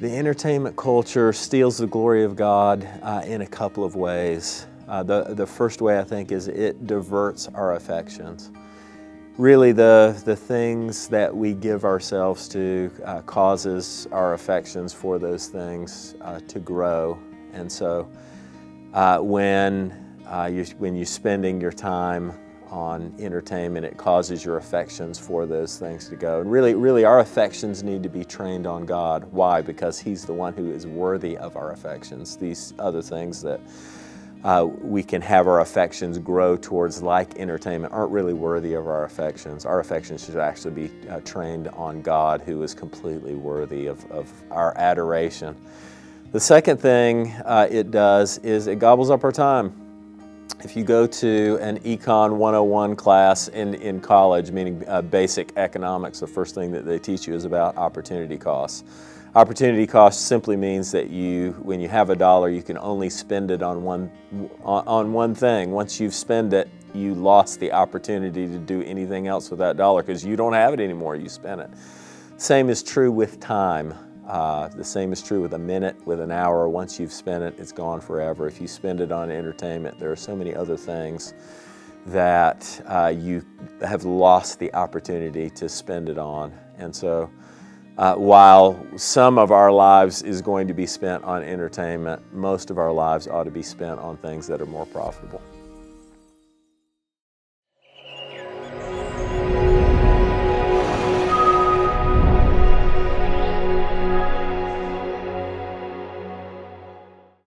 The entertainment culture steals the glory of God uh, in a couple of ways. Uh, the, the first way I think is it diverts our affections. Really, the, the things that we give ourselves to uh, causes our affections for those things uh, to grow. And so, uh, when, uh, you, when you're spending your time on entertainment, it causes your affections for those things to go. And really, really, our affections need to be trained on God. Why? Because He's the one who is worthy of our affections. These other things that uh, we can have our affections grow towards, like entertainment, aren't really worthy of our affections. Our affections should actually be uh, trained on God, who is completely worthy of, of our adoration. The second thing uh, it does is it gobbles up our time. If you go to an Econ 101 class in, in college, meaning uh, basic economics, the first thing that they teach you is about opportunity costs. Opportunity cost simply means that you, when you have a dollar, you can only spend it on one, on one thing. Once you've spent it, you lost the opportunity to do anything else with that dollar because you don't have it anymore, you spent it. Same is true with time. Uh, the same is true with a minute, with an hour. Once you've spent it, it's gone forever. If you spend it on entertainment, there are so many other things that uh, you have lost the opportunity to spend it on. And so uh, while some of our lives is going to be spent on entertainment, most of our lives ought to be spent on things that are more profitable.